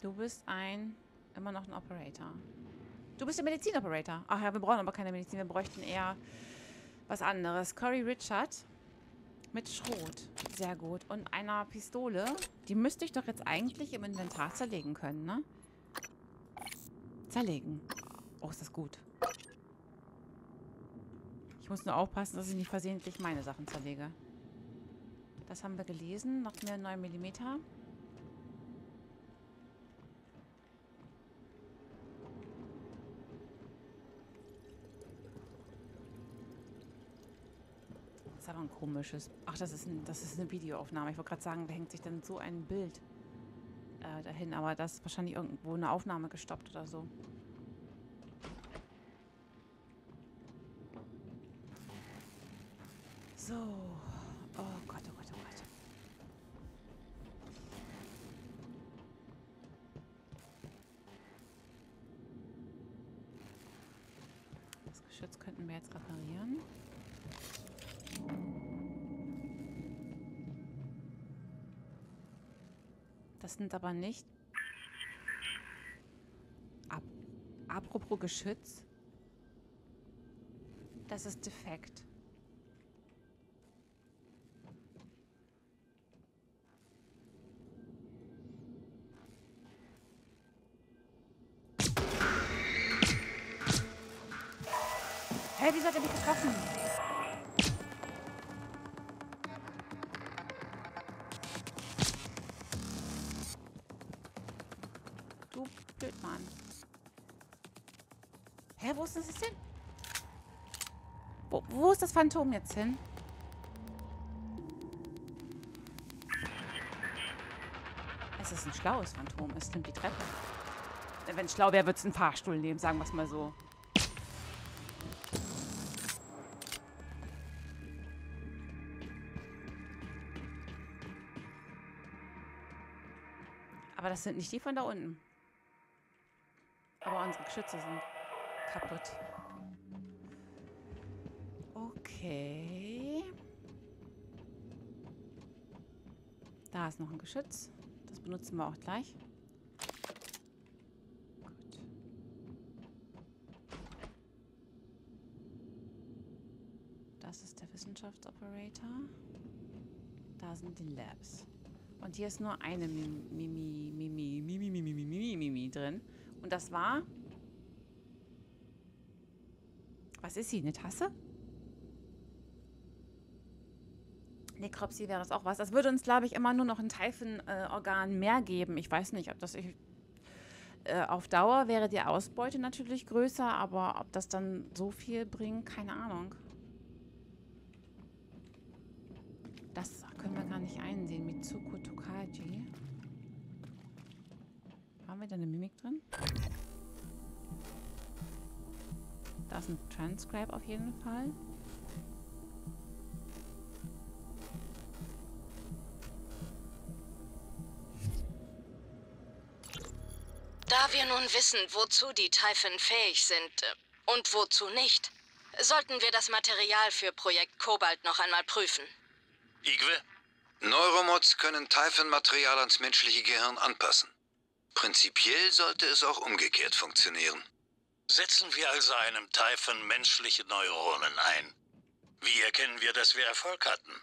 Du bist ein... Immer noch ein Operator. Du bist der Medizin-Operator. Ach ja, wir brauchen aber keine Medizin. Wir bräuchten eher was anderes. Cory Richard mit Schrot. Sehr gut. Und einer Pistole. Die müsste ich doch jetzt eigentlich im Inventar zerlegen können, ne? Zerlegen. Oh, ist das gut. Ich muss nur aufpassen, dass ich nicht versehentlich meine Sachen zerlege. Das haben wir gelesen. Noch mehr 9 mm. Aber ein komisches... Ach, das ist, ein, das ist eine Videoaufnahme. Ich wollte gerade sagen, da hängt sich dann so ein Bild äh, dahin. Aber das ist wahrscheinlich irgendwo eine Aufnahme gestoppt oder so. So. Oh Gott, oh Gott, oh Gott. Das Geschütz könnten wir jetzt reparieren. Das sind aber nicht... Ap Apropos Geschütz. Das ist defekt. Das Phantom jetzt hin? Es ist ein schlaues Phantom. Es nimmt die Treppe. Wenn es schlau wäre, würde es einen Fahrstuhl nehmen, sagen wir es mal so. Aber das sind nicht die von da unten. Aber unsere Geschütze sind kaputt. Okay. Da ist noch ein Geschütz. Das benutzen wir auch gleich. Gut. Das ist der Wissenschaftsoperator. Da sind die Labs. Und hier ist nur eine Mimi, Mimi, Mimi, Mimi, Mimi, Mimi, Mimi drin. Und das war... Was ist sie? Eine Tasse? Nekropsie wäre das auch was. Das würde uns, glaube ich, immer nur noch ein Typhon-Organ äh, mehr geben. Ich weiß nicht, ob das... Ich, äh, auf Dauer wäre die Ausbeute natürlich größer, aber ob das dann so viel bringt, keine Ahnung. Das können wir gar nicht einsehen. Mitsuko Tokaji. Haben wir da eine Mimik drin? Da ist ein Transcribe auf jeden Fall. Da wir nun wissen, wozu die Typhon fähig sind äh, und wozu nicht, sollten wir das Material für Projekt Kobalt noch einmal prüfen. Igwe? Neuromods können Typhon-Material ans menschliche Gehirn anpassen. Prinzipiell sollte es auch umgekehrt funktionieren. Setzen wir also einem Typhon menschliche Neuronen ein. Wie erkennen wir, dass wir Erfolg hatten?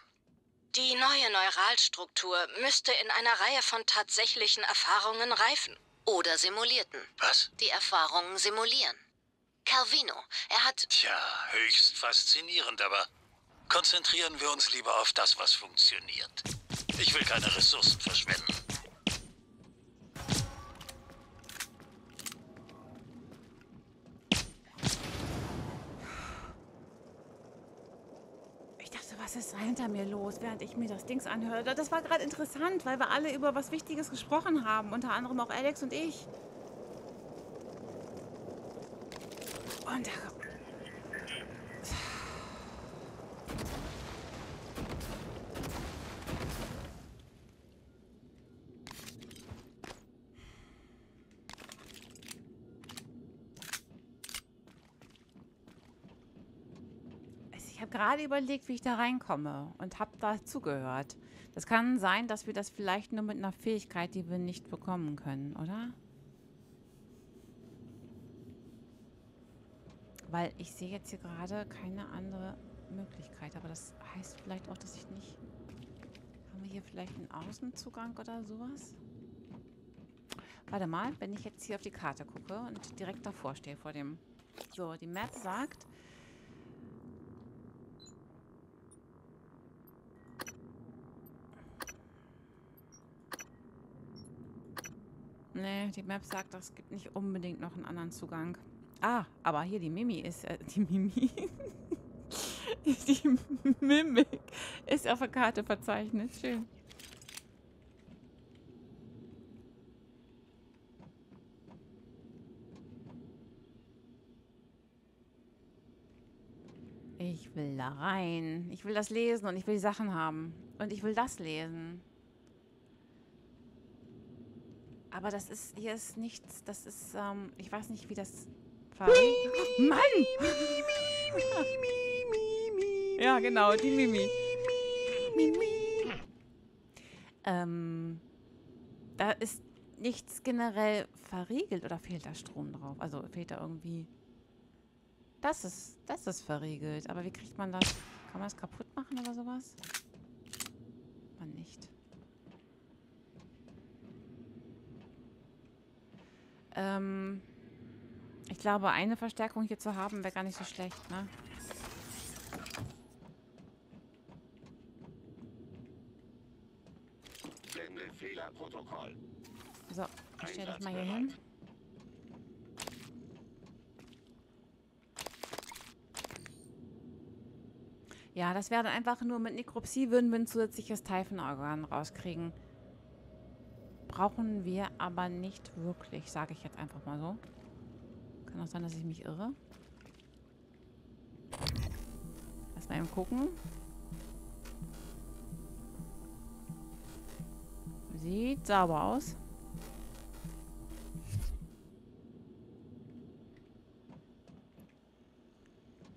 Die neue Neuralstruktur müsste in einer Reihe von tatsächlichen Erfahrungen reifen. Oder simulierten. Was? Die Erfahrungen simulieren. Calvino, er hat... Tja, höchst faszinierend, aber konzentrieren wir uns lieber auf das, was funktioniert. Ich will keine Ressourcen verschwenden. Ich dachte, was ist hinter mir los, während ich mir das Dings anhöre? Das war gerade interessant, weil wir alle über was Wichtiges gesprochen haben. Unter anderem auch Alex und ich. Und da gerade überlegt, wie ich da reinkomme und habe da zugehört. Das kann sein, dass wir das vielleicht nur mit einer Fähigkeit, die wir nicht bekommen können, oder? Weil ich sehe jetzt hier gerade keine andere Möglichkeit. Aber das heißt vielleicht auch, dass ich nicht... Haben wir hier vielleicht einen Außenzugang oder sowas? Warte mal, wenn ich jetzt hier auf die Karte gucke und direkt davor stehe vor dem... So, die Map sagt... Nee, die Map sagt, es gibt nicht unbedingt noch einen anderen Zugang. Ah, aber hier die Mimi ist... Äh, die Mimi... die Mimik ist auf der Karte verzeichnet. Schön. Ich will da rein. Ich will das lesen und ich will die Sachen haben. Und ich will das lesen. Aber das ist, hier ist nichts, das ist, ähm, ich weiß nicht, wie das Mann! ja, genau, die Mimi. Ähm, da ist nichts generell verriegelt oder fehlt da Strom drauf? Also fehlt da irgendwie... Das ist, das ist verriegelt. Aber wie kriegt man das? Kann man das kaputt machen oder sowas? Man nicht. Ähm... Ich glaube, eine Verstärkung hier zu haben, wäre gar nicht so schlecht, ne? So, ich stelle dich mal hier hin. Ja, das wäre dann einfach nur mit Nekropsie würden wir ein zusätzliches Teifenorgan rauskriegen. Brauchen wir aber nicht wirklich, sage ich jetzt einfach mal so. Kann auch sein, dass ich mich irre. Erstmal eben gucken. Sieht sauber aus.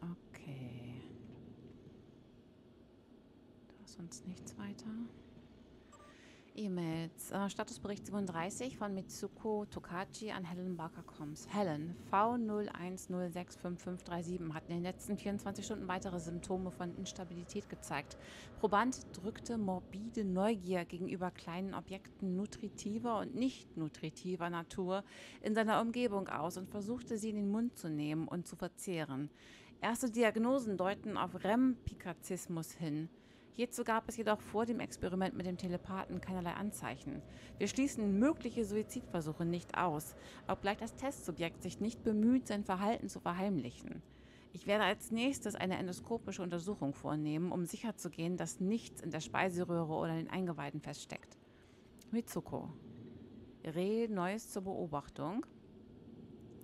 Okay. Da ist sonst nichts weiter. E-Mails. Äh, Statusbericht 37 von Mitsuko Tokachi an Helen Barker Combs. Helen, V01065537 hat in den letzten 24 Stunden weitere Symptome von Instabilität gezeigt. Proband drückte morbide Neugier gegenüber kleinen Objekten nutritiver und nicht nutritiver Natur in seiner Umgebung aus und versuchte sie in den Mund zu nehmen und zu verzehren. Erste Diagnosen deuten auf Rempikazismus hin. Hierzu gab es jedoch vor dem Experiment mit dem Telepathen keinerlei Anzeichen. Wir schließen mögliche Suizidversuche nicht aus, obgleich das Testsubjekt sich nicht bemüht, sein Verhalten zu verheimlichen. Ich werde als nächstes eine endoskopische Untersuchung vornehmen, um sicherzugehen, dass nichts in der Speiseröhre oder den Eingeweiden feststeckt. Mitsuko. Re Neues zur Beobachtung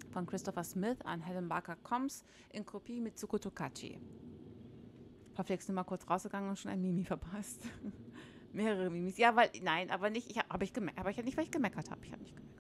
von Christopher Smith an Helen Barker Combs in Kopie Mitsuko Tokachi. Verflext nur mal kurz rausgegangen und schon ein Mimi verpasst. Mehrere Mimis. Ja, weil, nein, aber nicht, ich habe ich gemerkt, aber ich nicht, weil ich gemeckert habe. Ich habe nicht gemeckert.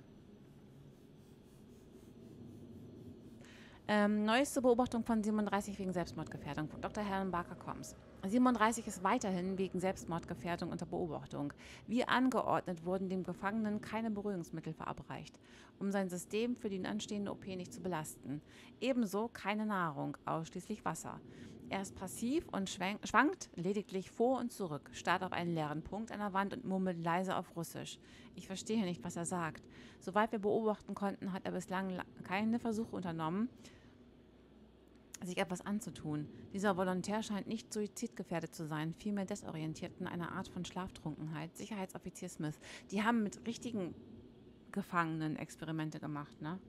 Ähm, neueste Beobachtung von 37 wegen Selbstmordgefährdung von Dr. Helen Barker Combs. 37 ist weiterhin wegen Selbstmordgefährdung unter Beobachtung. Wie angeordnet wurden dem Gefangenen keine Beruhigungsmittel verabreicht, um sein System für die anstehende OP nicht zu belasten. Ebenso keine Nahrung, ausschließlich Wasser. Er ist passiv und schwankt lediglich vor und zurück, starrt auf einen leeren Punkt an der Wand und murmelt leise auf Russisch. Ich verstehe nicht, was er sagt. Soweit wir beobachten konnten, hat er bislang keine Versuche unternommen, sich etwas anzutun. Dieser Volontär scheint nicht suizidgefährdet zu sein, vielmehr desorientiert in einer Art von Schlaftrunkenheit. Sicherheitsoffizier Smith. Die haben mit richtigen Gefangenen Experimente gemacht, ne?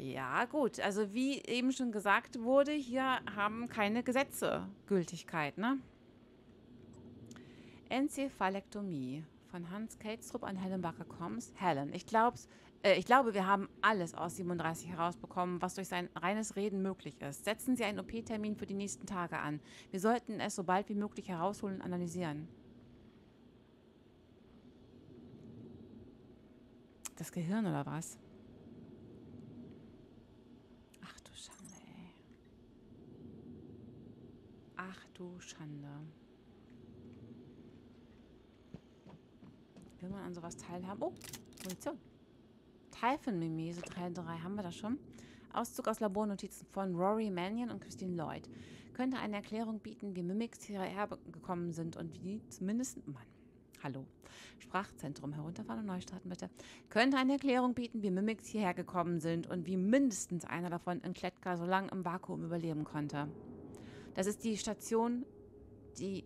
Ja, gut. Also wie eben schon gesagt wurde, hier haben keine Gesetze Gültigkeit, ne? Enzephalektomie von Hans Kelstrup an Helen Bacher-Koms. Helen, ich, glaub's, äh, ich glaube, wir haben alles aus 37 herausbekommen, was durch sein reines Reden möglich ist. Setzen Sie einen OP-Termin für die nächsten Tage an. Wir sollten es so bald wie möglich herausholen und analysieren. Das Gehirn oder was? Ach du Schande. Will man an sowas teilhaben? Oh, Munition. Typhon-Mimese 3.3. Haben wir das schon? Auszug aus Labornotizen von Rory Mannion und Christine Lloyd. Könnte eine Erklärung bieten, wie Mimics hierher gekommen sind und wie zumindest... Mann, hallo. Sprachzentrum herunterfahren und neu starten bitte. Könnte eine Erklärung bieten, wie Mimics hierher gekommen sind und wie mindestens einer davon in Kletka so lange im Vakuum überleben konnte. Das ist die Station, die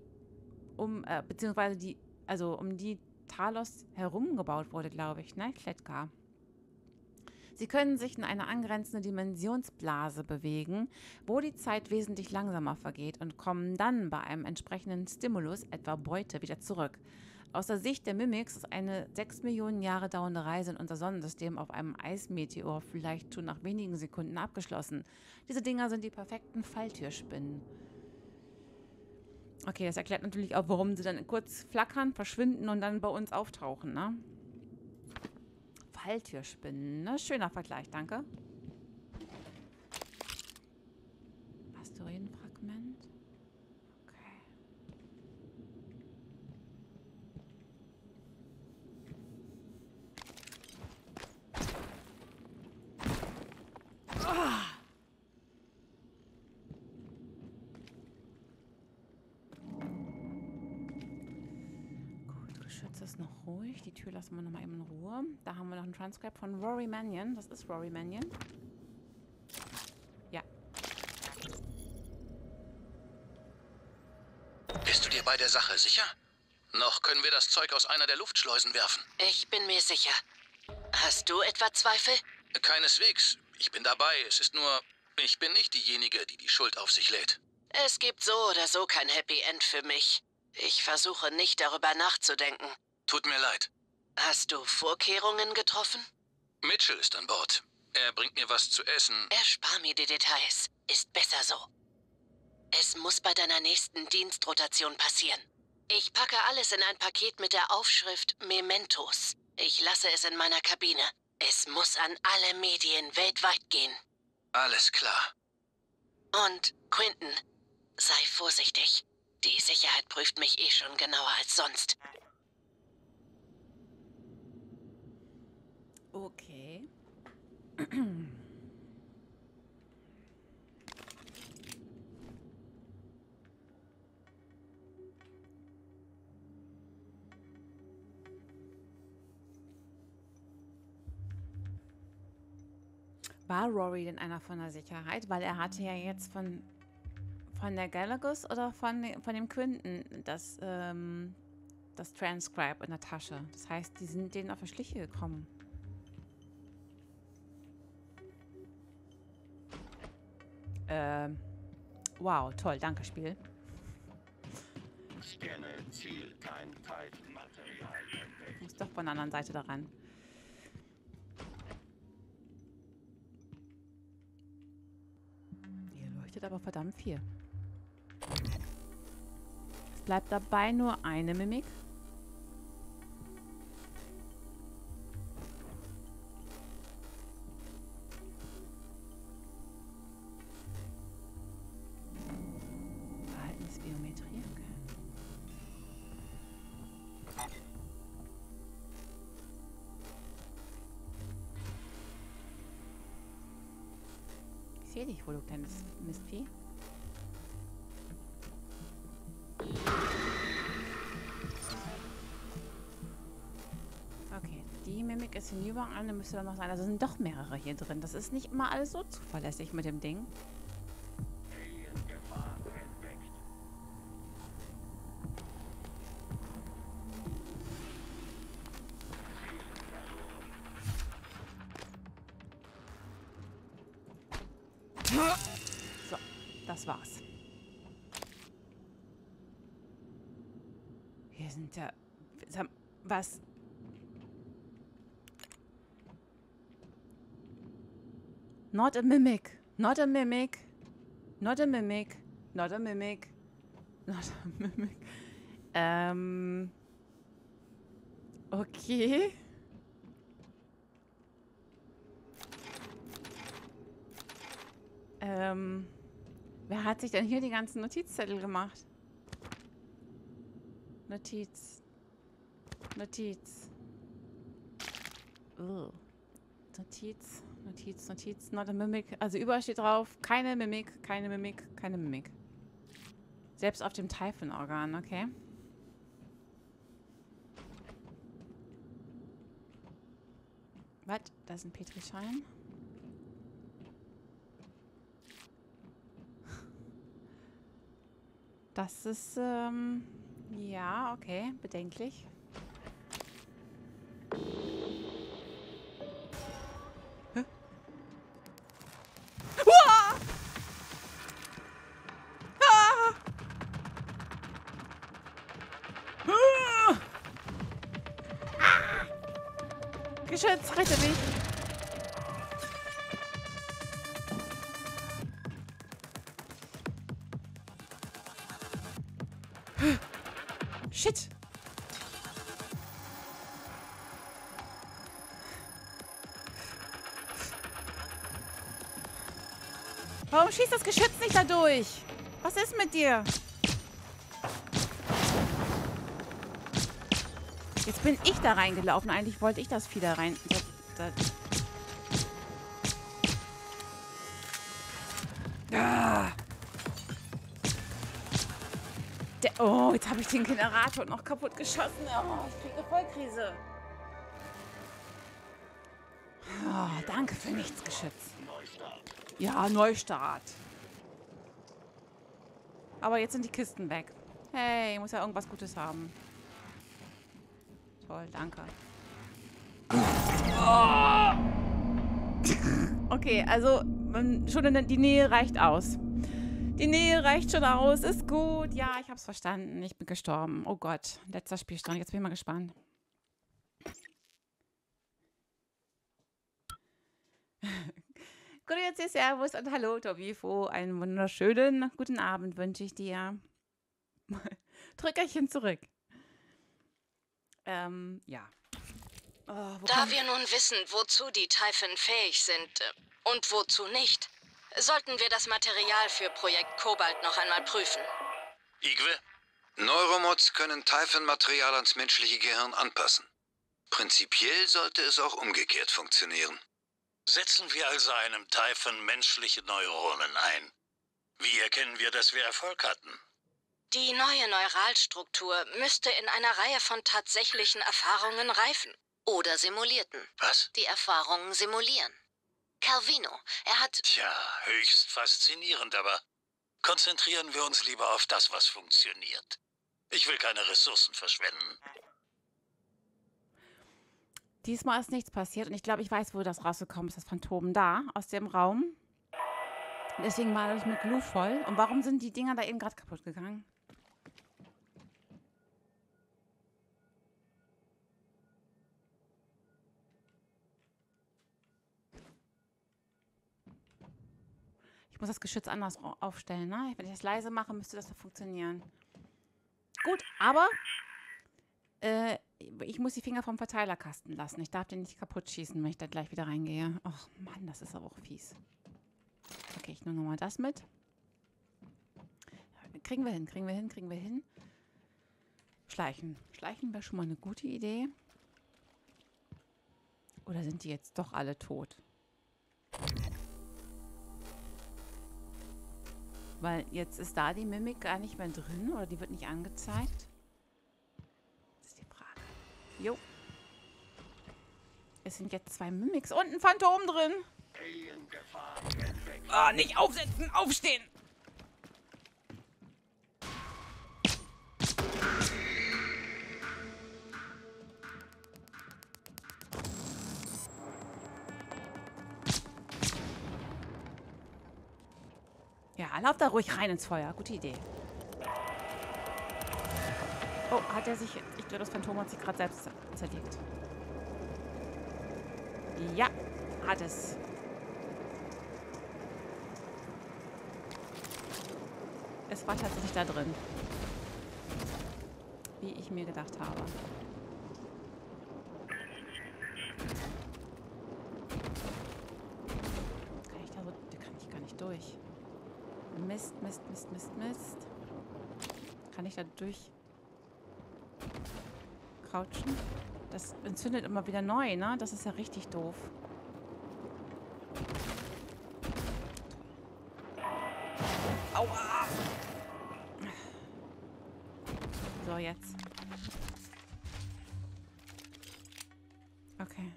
um, äh, beziehungsweise die, also um die Talos herumgebaut wurde, glaube ich, ne? Kletka. Sie können sich in eine angrenzende Dimensionsblase bewegen, wo die Zeit wesentlich langsamer vergeht und kommen dann bei einem entsprechenden Stimulus, etwa Beute, wieder zurück. Aus der Sicht der Mimics ist eine 6 Millionen Jahre dauernde Reise in unser Sonnensystem auf einem Eismeteor vielleicht schon nach wenigen Sekunden abgeschlossen. Diese Dinger sind die perfekten Falltürspinnen. Okay, das erklärt natürlich auch, warum sie dann kurz flackern, verschwinden und dann bei uns auftauchen, ne? Falltürspinnen. Ne? Schöner Vergleich, danke. Asteroidenfragment. Okay. Ah! Gut, Geschütz ist noch ruhig. Die Tür lassen wir noch mal eben in Ruhe. Da haben wir noch ein Transcript von Rory Mannion. Das ist Rory Mannion. Ja. Bist du dir bei der Sache sicher? Noch können wir das Zeug aus einer der Luftschleusen werfen. Ich bin mir sicher. Hast du etwa Zweifel? Keineswegs. Ich bin dabei. Es ist nur, ich bin nicht diejenige, die die Schuld auf sich lädt. Es gibt so oder so kein Happy End für mich. Ich versuche nicht darüber nachzudenken. Tut mir leid. Hast du Vorkehrungen getroffen? Mitchell ist an Bord. Er bringt mir was zu essen. Erspar mir die Details. Ist besser so. Es muss bei deiner nächsten Dienstrotation passieren. Ich packe alles in ein Paket mit der Aufschrift Mementos. Ich lasse es in meiner Kabine. Es muss an alle Medien weltweit gehen. Alles klar. Und Quinton, sei vorsichtig. Die Sicherheit prüft mich eh schon genauer als sonst. Okay. War Rory denn einer von der Sicherheit? Weil er hatte ja jetzt von, von der Galagus oder von, von dem Quinton das, ähm, das Transcribe in der Tasche. Das heißt, die sind denen auf die Schliche gekommen. Ähm, wow, toll, danke Spiel. Scanne Ziel, kein Titanmaterial. Muss doch von der anderen Seite daran. Hier leuchtet aber verdammt viel. Es bleibt dabei nur eine Mimik. Mimik ist hinüber. Eine müsste dann noch sein. Also sind doch mehrere hier drin. Das ist nicht immer alles so zuverlässig mit dem Ding. Not a mimic. Not a mimic. Not a mimic. Not a mimic. Not a mimic. Ähm... Okay. Ähm... Wer hat sich denn hier die ganzen Notizzettel gemacht? Notiz. Notiz. Ugh. Notiz, Notiz, Notiz, not a Mimic. Also überall steht drauf, keine Mimik, keine Mimik, keine Mimik. Selbst auf dem Typhon-Organ, okay. Was? Da ist ein Petrischein. Das ist, ähm, ja, okay, bedenklich. Geschütz, rette mich! Shit! Warum schießt das Geschütz nicht da durch? Was ist mit dir? Jetzt bin ich da reingelaufen. Eigentlich wollte ich das Vieh da rein. Da, da. Ah. Der, oh, jetzt habe ich den Generator noch kaputt geschossen. Oh, ich kriege eine Vollkrise. Oh, danke für nichts, Geschütz. Ja, Neustart. Aber jetzt sind die Kisten weg. Hey, muss ja irgendwas Gutes haben. Toll, danke. Oh! Okay, also schon die Nähe reicht aus. Die Nähe reicht schon aus. Ist gut. Ja, ich hab's verstanden. Ich bin gestorben. Oh Gott. Letzter Spielstand. Jetzt bin ich mal gespannt. Grüezi, Servus und Hallo, Tobifo. Einen wunderschönen guten Abend wünsche ich dir. Drückerchen zurück. Ähm, ja. Oh, da wir nun wissen, wozu die Typhon fähig sind äh, und wozu nicht, sollten wir das Material für Projekt Kobalt noch einmal prüfen. Igwe? Neuromods können Typhon-Material ans menschliche Gehirn anpassen. Prinzipiell sollte es auch umgekehrt funktionieren. Setzen wir also einem Typhon menschliche Neuronen ein. Wie erkennen wir, dass wir Erfolg hatten? Die neue Neuralstruktur müsste in einer Reihe von tatsächlichen Erfahrungen reifen. Oder simulierten. Was? Die Erfahrungen simulieren. Calvino, er hat... Tja, höchst faszinierend, aber konzentrieren wir uns lieber auf das, was funktioniert. Ich will keine Ressourcen verschwenden. Diesmal ist nichts passiert und ich glaube, ich weiß, wo das rausgekommen ist, das Phantom da, aus dem Raum. Deswegen war ich mit Glue voll. Und warum sind die Dinger da eben gerade kaputt gegangen? Muss das Geschütz anders aufstellen, ne? Wenn ich das leise mache, müsste das funktionieren. Gut, aber äh, ich muss die Finger vom Verteilerkasten lassen. Ich darf den nicht kaputt schießen, wenn ich da gleich wieder reingehe. Ach Mann, das ist aber auch fies. Okay, ich nehme nochmal das mit. Kriegen wir hin, kriegen wir hin, kriegen wir hin. Schleichen. Schleichen wäre schon mal eine gute Idee. Oder sind die jetzt doch alle tot? Weil jetzt ist da die Mimik gar nicht mehr drin oder die wird nicht angezeigt. Das ist die Frage. Jo. Es sind jetzt zwei Mimics und ein Phantom drin. Oh, nicht aufsetzen, aufstehen. Lauf da ruhig rein ins Feuer. Gute Idee. Oh, hat er sich... Ich glaube, das Phantom hat sich gerade selbst zerlegt. Ja, hat es. Es war tatsächlich da drin. Wie ich mir gedacht habe. Kann ich da so... Da kann ich gar nicht durch. Mist, Mist, Mist, Mist, Mist. Kann ich da durch crouchen? Das entzündet immer wieder neu, ne? Das ist ja richtig doof. Aua! So, jetzt. Okay.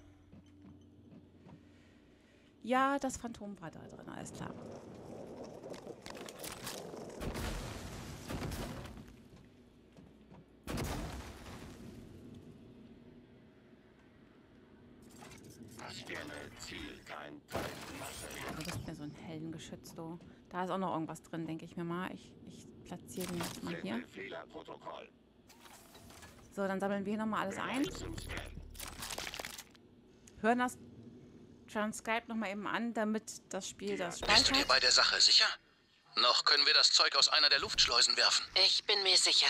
Ja, das Phantom war da drin, alles klar. Scanne Ziel, kein Titanmaterial. Also das ist mir so ein Heldengeschütz, du. Da ist auch noch irgendwas drin, denke ich mir mal. Ich, ich platziere den jetzt mal hier. So, dann sammeln wir hier nochmal alles ein. Hören das Transcribe nochmal eben an, damit das Spiel das Bist du dir speichert. bei der Sache sicher? Noch können wir das Zeug aus einer der Luftschleusen werfen. Ich bin mir sicher.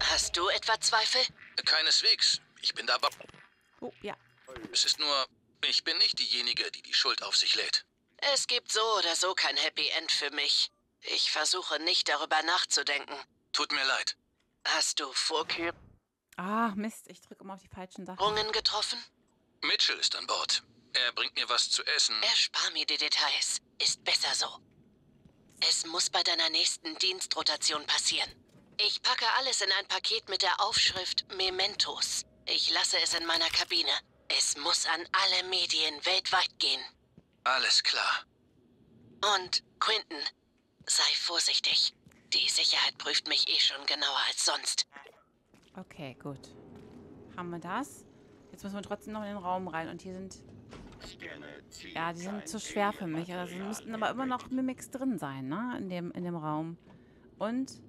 Hast du etwa Zweifel? Keineswegs. Ich bin dabei. Oh, ja. Es ist nur, ich bin nicht diejenige, die die Schuld auf sich lädt. Es gibt so oder so kein Happy End für mich. Ich versuche nicht darüber nachzudenken. Tut mir leid. Hast du Vorkehrungen Ah, Mist, ich drücke immer auf die falschen Sachen. getroffen? Mitchell ist an Bord. Er bringt mir was zu essen. Erspar mir die Details. Ist besser so. Es muss bei deiner nächsten Dienstrotation passieren. Ich packe alles in ein Paket mit der Aufschrift Mementos. Ich lasse es in meiner Kabine. Es muss an alle Medien weltweit gehen. Alles klar. Und Quinton, sei vorsichtig. Die Sicherheit prüft mich eh schon genauer als sonst. Okay, gut. Haben wir das? Jetzt müssen wir trotzdem noch in den Raum rein. Und hier sind... Ja, die sind zu schwer für mich. Also müssten aber immer noch Mimics drin sein, ne? In dem, in dem Raum. Und...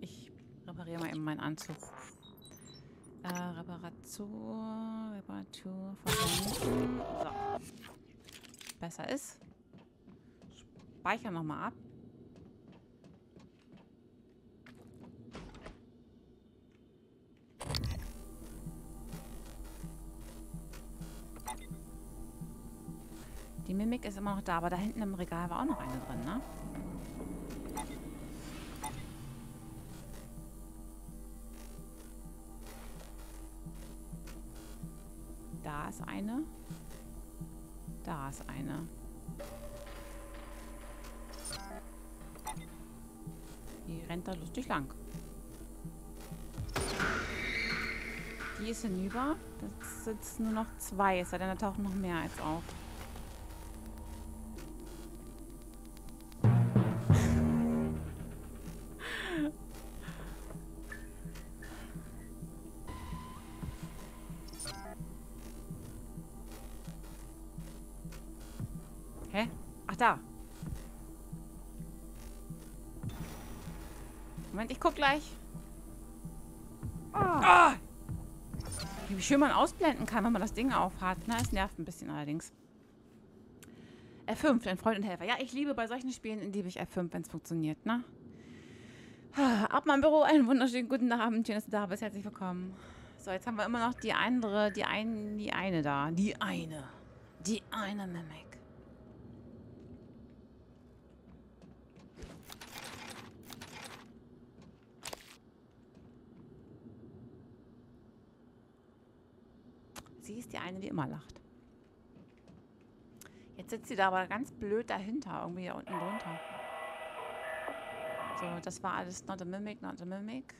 Ich repariere mal eben meinen Anzug. Äh, Reparatur, Reparatur, verwenden. So. Besser ist. Speichern nochmal ab. Die Mimik ist immer noch da, aber da hinten im Regal war auch noch eine drin, ne? Ist eine. Da ist eine. Die rennt da lustig lang. Die ist hinüber. Sind jetzt nur noch zwei. Es sei denn, da tauchen noch mehr als auf. Da. Moment, ich guck gleich. Ah! Wie schön man ausblenden kann, wenn man das Ding aufhat. Na, es nervt ein bisschen allerdings. F5, ein Freund und Helfer. Ja, ich liebe bei solchen Spielen, liebe ich F5, wenn es funktioniert, ne? Ah, Ab meinem Büro, einen wunderschönen guten Abend. Schön, dass du da bist. Herzlich willkommen. So, jetzt haben wir immer noch die andere, die, ein, die eine da. Die eine. Die eine Mimic. Sie ist die eine, die immer lacht. Jetzt sitzt sie da aber ganz blöd dahinter, irgendwie da unten drunter. So, das war alles not a mimic, not a mimic.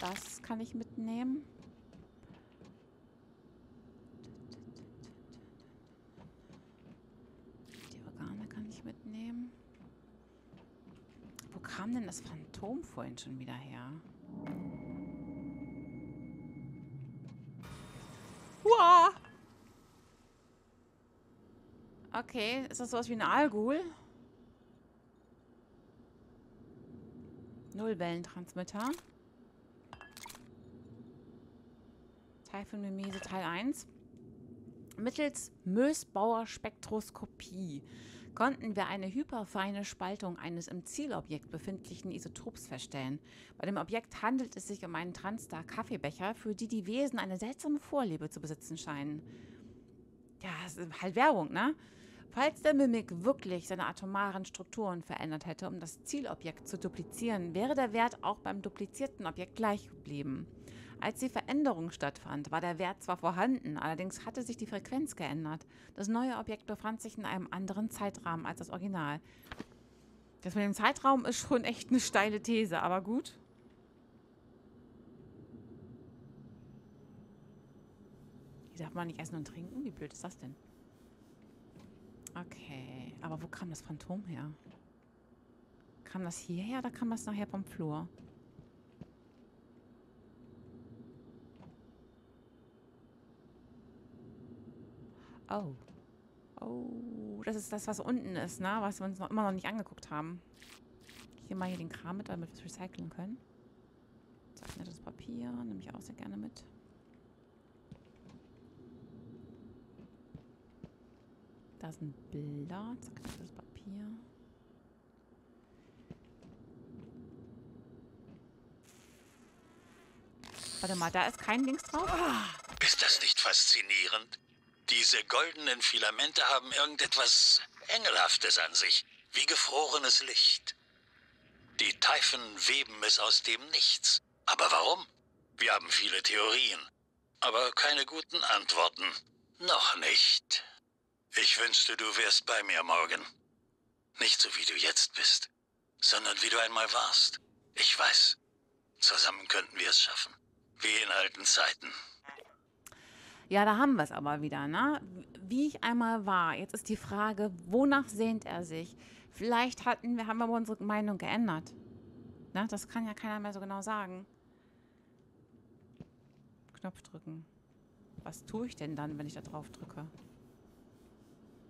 Das kann ich mitnehmen. Die Organe kann ich mitnehmen. Wo kam denn das Phantom vorhin schon wieder her? Okay, ist das sowas wie ein Aalgul? Nullwellentransmitter. Typhon Mimese Teil 1. Mittels Mösbauer Spektroskopie konnten wir eine hyperfeine Spaltung eines im Zielobjekt befindlichen Isotops feststellen. Bei dem Objekt handelt es sich um einen Transstar-Kaffeebecher, für die die Wesen eine seltsame Vorliebe zu besitzen scheinen. Ja, halt Werbung, ne? Falls der Mimik wirklich seine atomaren Strukturen verändert hätte, um das Zielobjekt zu duplizieren, wäre der Wert auch beim duplizierten Objekt gleich geblieben. Als die Veränderung stattfand, war der Wert zwar vorhanden, allerdings hatte sich die Frequenz geändert. Das neue Objekt befand sich in einem anderen Zeitrahmen als das Original. Das mit dem Zeitraum ist schon echt eine steile These, aber gut. Hier darf man nicht essen und trinken? Wie blöd ist das denn? Okay, aber wo kam das Phantom her? Kam das hierher oder kam das nachher vom Flur? Oh. Oh, das ist das, was unten ist, ne? Was wir uns noch immer noch nicht angeguckt haben. Hier mal hier den Kram mit, damit wir es recyceln können. Zack, nettes Papier. Nehme ich auch sehr gerne mit. Da sind Bilder. Zack, nettes Papier. Warte mal, da ist kein Links drauf? Ist das nicht faszinierend? Diese goldenen Filamente haben irgendetwas Engelhaftes an sich, wie gefrorenes Licht. Die Teifen weben es aus dem Nichts. Aber warum? Wir haben viele Theorien, aber keine guten Antworten. Noch nicht. Ich wünschte, du wärst bei mir morgen. Nicht so, wie du jetzt bist, sondern wie du einmal warst. Ich weiß, zusammen könnten wir es schaffen. Wie in alten Zeiten. Ja, da haben wir es aber wieder, ne? Wie ich einmal war. Jetzt ist die Frage, wonach sehnt er sich? Vielleicht hatten wir, haben wir aber unsere Meinung geändert. Ne? Das kann ja keiner mehr so genau sagen. Knopf drücken. Was tue ich denn dann, wenn ich da drauf drücke?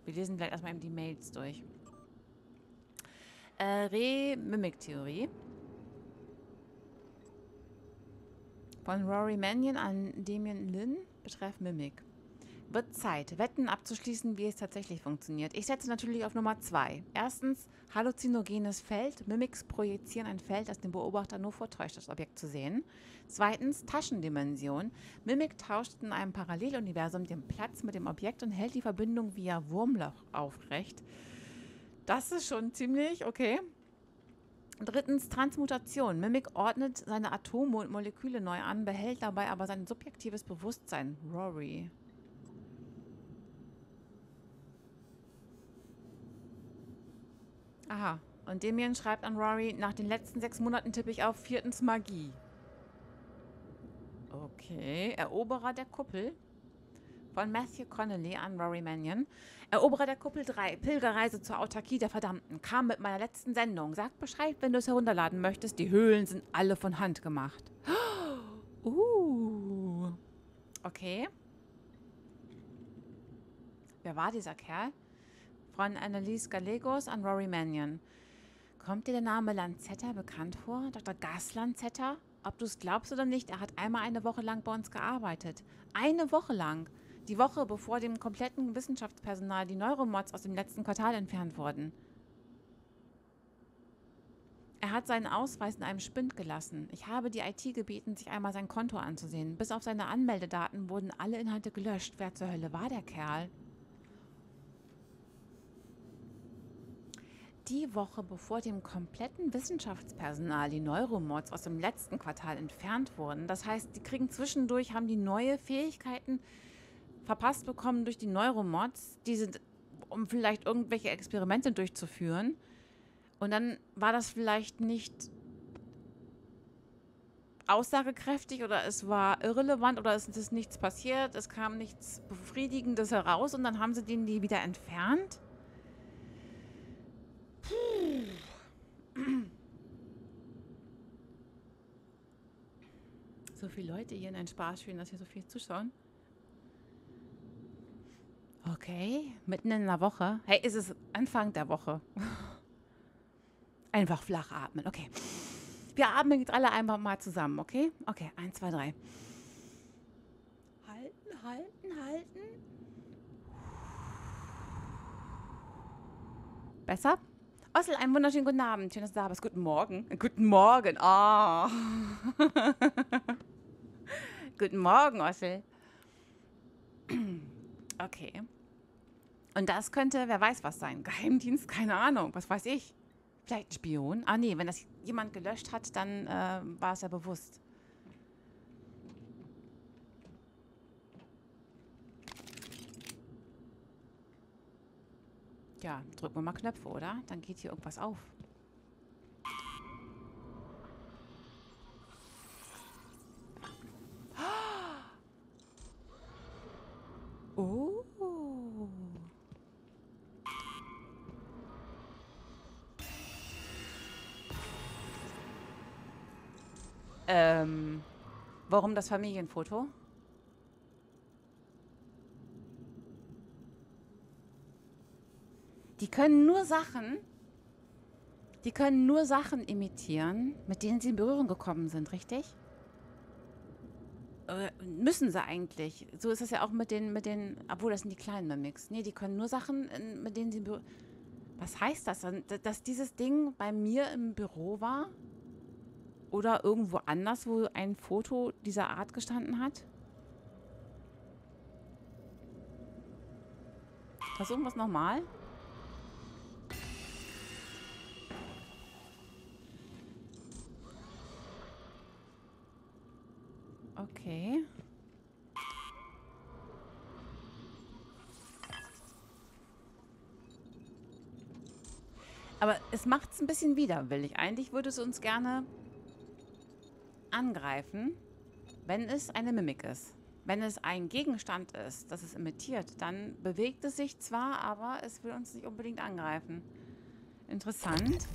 Wir lesen gleich erstmal eben die Mails durch. Äh, Re-Mimic-Theorie. Von Rory Mannion an Damien Lynn betreff Mimik. Wird Zeit, Wetten abzuschließen, wie es tatsächlich funktioniert. Ich setze natürlich auf Nummer zwei. Erstens, halluzinogenes Feld. Mimics projizieren ein Feld, das dem Beobachter nur vortäuscht, das Objekt zu sehen. Zweitens, Taschendimension. Mimik tauscht in einem Paralleluniversum den Platz mit dem Objekt und hält die Verbindung via Wurmloch aufrecht. Das ist schon ziemlich okay. Drittens Transmutation. Mimic ordnet seine Atome und Moleküle neu an, behält dabei aber sein subjektives Bewusstsein. Rory. Aha. Und Damien schreibt an Rory, nach den letzten sechs Monaten tippe ich auf viertens Magie. Okay. Eroberer der Kuppel. Von Matthew Connolly an Rory Mannion. Eroberer der Kuppel 3. Pilgerreise zur Autarkie der Verdammten. Kam mit meiner letzten Sendung. Sag Bescheid, wenn du es herunterladen möchtest. Die Höhlen sind alle von Hand gemacht. Uh. Okay. Wer war dieser Kerl? Von Annalise Gallegos an Rory Mannion. Kommt dir der Name Lanzetta bekannt vor? Dr. Gas Lanzetta? Ob du es glaubst oder nicht, er hat einmal eine Woche lang bei uns gearbeitet. Eine Woche lang. Die Woche, bevor dem kompletten Wissenschaftspersonal die Neuromods aus dem letzten Quartal entfernt wurden. Er hat seinen Ausweis in einem Spind gelassen. Ich habe die IT gebeten, sich einmal sein Konto anzusehen. Bis auf seine Anmeldedaten wurden alle Inhalte gelöscht. Wer zur Hölle war der Kerl? Die Woche, bevor dem kompletten Wissenschaftspersonal die Neuromods aus dem letzten Quartal entfernt wurden. Das heißt, die kriegen zwischendurch, haben die neue Fähigkeiten verpasst bekommen durch die Neuromods, die sind, um vielleicht irgendwelche Experimente durchzuführen. Und dann war das vielleicht nicht aussagekräftig oder es war irrelevant oder es ist nichts passiert, es kam nichts Befriedigendes heraus und dann haben sie den die wieder entfernt. Viele Leute hier in ein Spaß schön, dass hier so viel zuschauen. Okay, mitten in der Woche. Hey, ist es Anfang der Woche? Einfach flach atmen, okay. Wir atmen jetzt alle einfach mal zusammen, okay? Okay, eins, zwei, drei. Halten, halten, halten. Besser? Ossel, einen wunderschönen guten Abend. Schön, dass du da bist. Guten Morgen. Guten Morgen. Oh. guten Morgen, Ossel. okay. Und das könnte, wer weiß was sein. Geheimdienst, keine Ahnung. Was weiß ich. Vielleicht ein Spion. Ah, nee, wenn das jemand gelöscht hat, dann äh, war es ja bewusst. Ja, drücken wir mal Knöpfe, oder? Dann geht hier irgendwas auf. Das Familienfoto? Die können nur Sachen, die können nur Sachen imitieren, mit denen sie in Berührung gekommen sind, richtig? Äh, müssen sie eigentlich. So ist es ja auch mit den, mit den, obwohl das sind die kleinen Mimics. Nee, die können nur Sachen, in- mit denen sie. Was heißt das dann? Dass dieses Ding bei mir im Büro war? Oder irgendwo anders, wo ein Foto dieser Art gestanden hat? Versuchen wir es nochmal. Okay. Aber es macht es ein bisschen widerwillig. Eigentlich würde es uns gerne angreifen, wenn es eine Mimik ist. Wenn es ein Gegenstand ist, das es imitiert, dann bewegt es sich zwar, aber es will uns nicht unbedingt angreifen. Interessant.